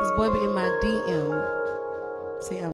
This boy be in my DM. See, I'm